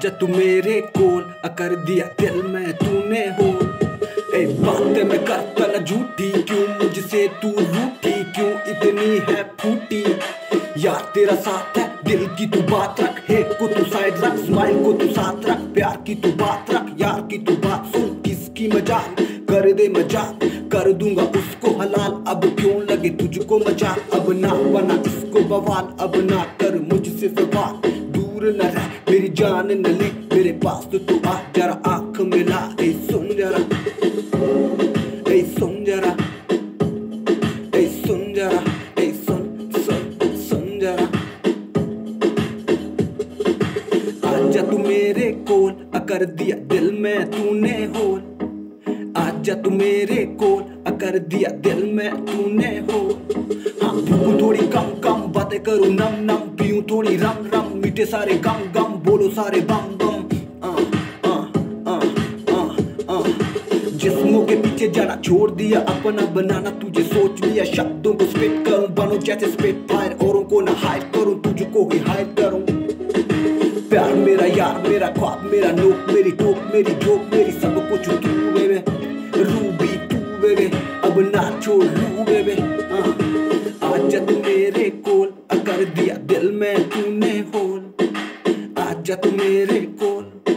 आजा तू मेरे कोल कर दिया दिल में तूने हो। ए, बातें मैं करता ना झूठी क्यों? मुझसे तू रूठी क्यों? इतनी है फूटी। यार, तेरा साथ है, दिल की तू बात रख। हेट को तू साइड रख स्माइल को तू साथ रख। प्यार की तू बात रख, यार की तू बात सुन। किसकी मज़ाक? कर दे मज़ाक, कर दूँगा उसको हलाल। अब क्यों लगे तुझको मज़ाक? अब ना बना, इसको बवाल। अब ना कर मुझसे सवाल। दूर न रह। मेरी जान न ले, मेरे पास तो तू आ। जरा आँख मिला, ए सुन जरा। ए सुन जरा। ए सुन जरा। ए सुन सुन सुन जरा। आजा तू मेरे कोल कर दिया दिल में तूने होल। आजा तू मेरे कोल कर दिया दिल में तूने हो हाँ भूखू थोड़ी कम कम बातें करूँ, नम नम। के सारे गम गम, बोलो सारे बम बम। हाँ, हाँ, हाँ, जिस्मों के पीछे जाना छोड़ दिया, अपना बनाना तुझे सोच लिया। शब्दों को स्पिट करूँ, बनो जैसे स्पिट फायर औरों को ना हाइट करूँ, तुझको ही हाइट करूँ। प्यार मेरा यार, मेरा ख्वाब, मेरा नोक, मेरी टोक, मेरी जोक, मेरी सब कुछ तू बेबे रूबी तू बेबे अब ना छोड़ लू बेबे आज मेरे कोल कर दिया दिल में तूने हो ya te me recono